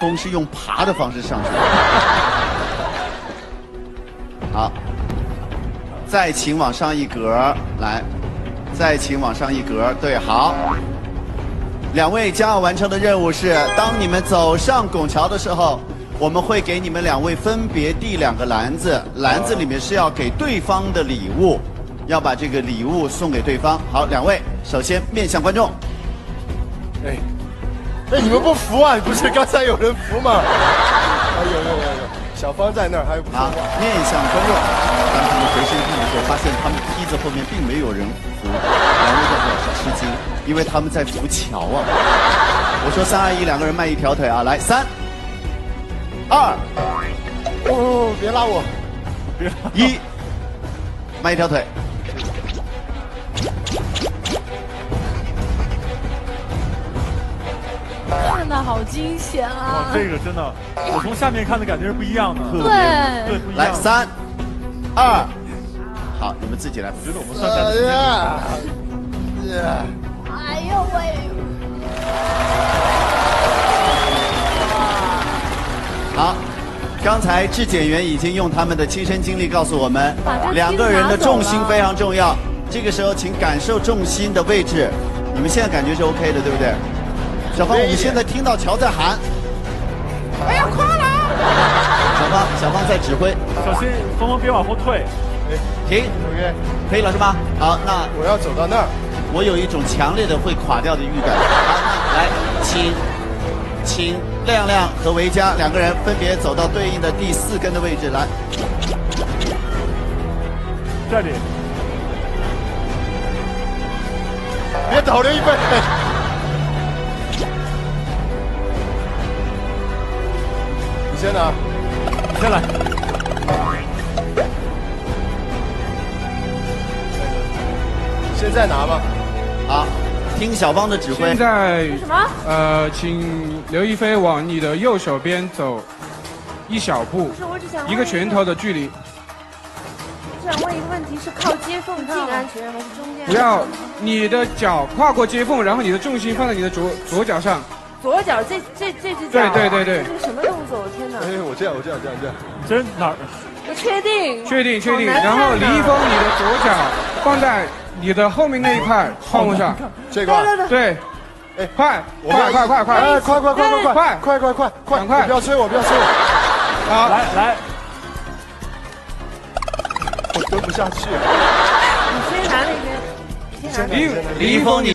风是用爬的方式上去的。好，再请往上一格，来，再请往上一格，对，好。两位将要完成的任务是，当你们走上拱桥的时候，我们会给你们两位分别递两个篮子，篮子里面是要给对方的礼物，要把这个礼物送给对方。好，两位，首先面向观众。哎，哎，你们不服啊？不是刚才有人服吗？啊，有有有有，小芳在那儿，还有啊，面向观众。当他们回身看的时候，发现他们梯子后面并没有人扶，两位都表示吃惊，因为他们在扶桥啊。我说三二一，两个人迈一条腿啊，来三二哦，别拉我，别一，迈一条腿。好惊险啊！哇，这个真的，我从下面看的感觉是不一样的。对，对，不一样。来，三、二，好，你们自己来。觉得我们算站的时间哎呦喂！好，刚才质检员已经用他们的亲身经历告诉我们，两个人的重心非常重要。这个时候，请感受重心的位置。你们现在感觉是 OK 的，对不对？小芳，我们现在听到乔在喊，哎呀，快了！小芳，小芳在指挥，小心，峰峰别往后退。停，OK，可以了是吧？好，那我要走到那儿。我有一种强烈的会垮掉的预感。好，那来，请请亮亮和维嘉两个人分别走到对应的第四根的位置来。这里，别倒了一杯。先拿，你先来。现在拿吧。好，听小芳的指挥现。在什么？呃，请刘亦菲往你的右手边走一小步是，我只想一个拳头的距离，我想问一个问题：是靠接缝近安全，还是中间？不要你的脚跨过接缝，然后你的重心放在你的左左脚上。左脚这这这只脚。对对对对这是什么动作？我天哪！哎，我这样，我这样，这样，这样。真哪儿？我确定？确定确定，然后李易峰，你的左脚放在你的后面那一块泡沫上，这块。对对对，哎快我们快快快哎，快，快快快快快快快快快快！赶快不要催我，不要催我，好，来来，我蹲不下去。你先拿那边，你先拿那边。李李易峰你。